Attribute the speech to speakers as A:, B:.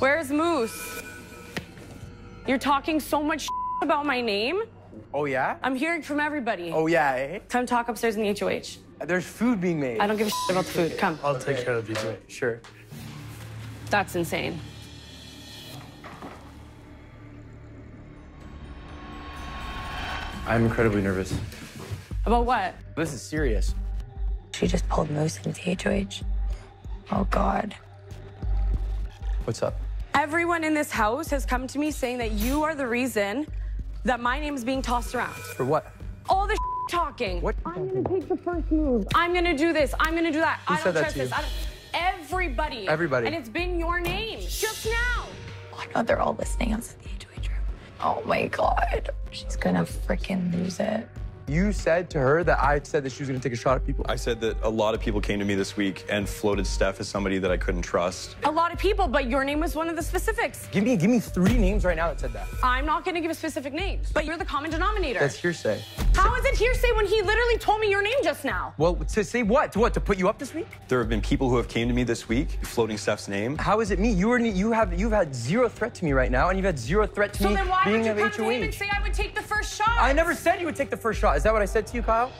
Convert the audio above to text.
A: Where's Moose? You're talking so much about my name.
B: Oh, yeah?
A: I'm hearing from everybody.
B: Oh, yeah, eh?
A: Come talk upstairs in the HOH.
B: There's food being made.
A: I don't give a shit about the food. Come.
C: I'll take care of these.
B: Sure.
A: That's insane.
B: I'm incredibly nervous.
A: About what?
B: This is serious.
D: She just pulled Moose into the HOH. Oh, God.
B: What's up?
A: Everyone in this house has come to me saying that you are the reason that my name is being tossed around.
B: For what?
A: All the talking.
B: What?
A: I'm gonna take the first move. I'm gonna do this. I'm gonna do that.
B: Who
A: I don't
B: said that
A: trust
B: to you?
A: this. I don't... Everybody.
B: Everybody.
A: And it's been your name just now.
D: Oh, no, they're all listening outside the HOH room. Oh, my God. She's gonna freaking lose it.
B: You said to her that I said that she was gonna take a shot at people.
E: I said that a lot of people came to me this week and floated Steph as somebody that I couldn't trust.
A: A lot of people, but your name was one of the specifics.
B: Give me, give me three names right now that said that.
A: I'm not gonna give specific names, but you're the common denominator.
B: That's hearsay.
A: How is it hearsay when he literally told me your name just now?
B: Well, to say what? To what? To put you up this week?
E: There have been people who have came to me this week floating Steph's name.
B: How is it me? You were you have you've had zero threat to me right now, and you've had zero threat to
A: So
B: me
A: then why would
B: being
A: you
B: of
A: come to him and say I would take the first shot?
B: I never said you would take the first shot. Is that what I said to you, Kyle?